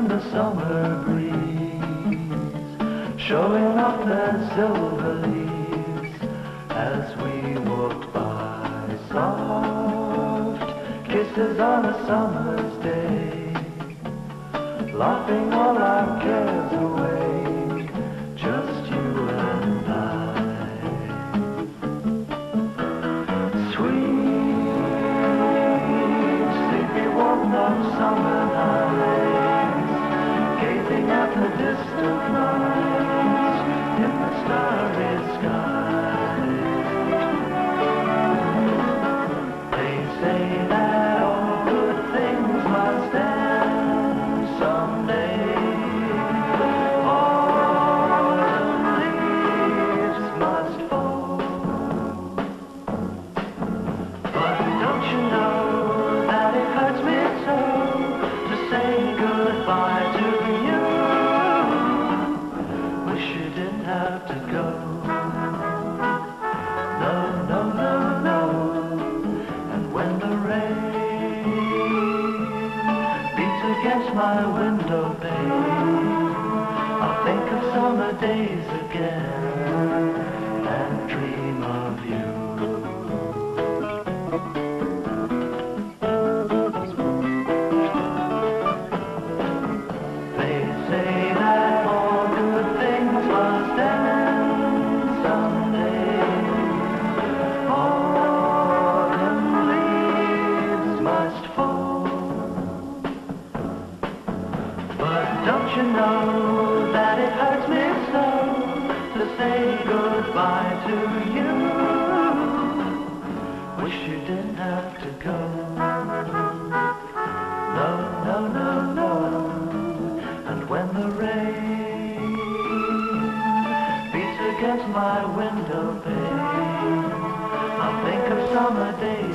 in the summer breeze, showing off their silver leaves as we walked by. Soft kisses on a summer's day, laughing all our cares away, just you and I. Sweet, sleepy summer night the distant against my window pane, I'll think of summer days again But don't you know that it hurts me so to say goodbye to you? Wish you didn't have to go. No, no, no, no. And when the rain beats against my window pane, I'll think of summer days